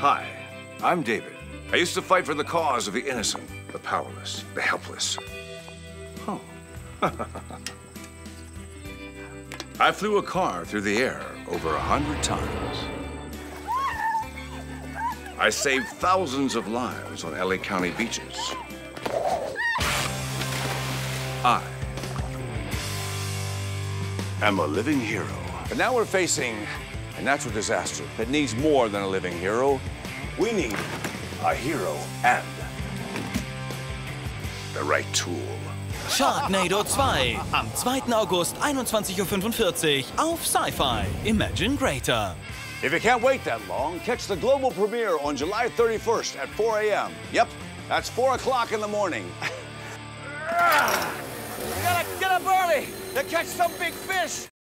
Hi, I'm David. I used to fight for the cause of the innocent, the powerless, the helpless. Oh. I flew a car through the air over a hundred times. I saved thousands of lives on LA County beaches. I am a living hero. But now we're facing a natural disaster that needs more than a living hero. We need a hero and the right tool. Sharknado 2 am 2. August 21.45 Uhr auf Syfy. Imagine Greater. If you can't wait that long, catch the global premiere on July 31st at 4 a.m. Yep, that's 4 o'clock in the morning. You gotta get up early to catch some big fish.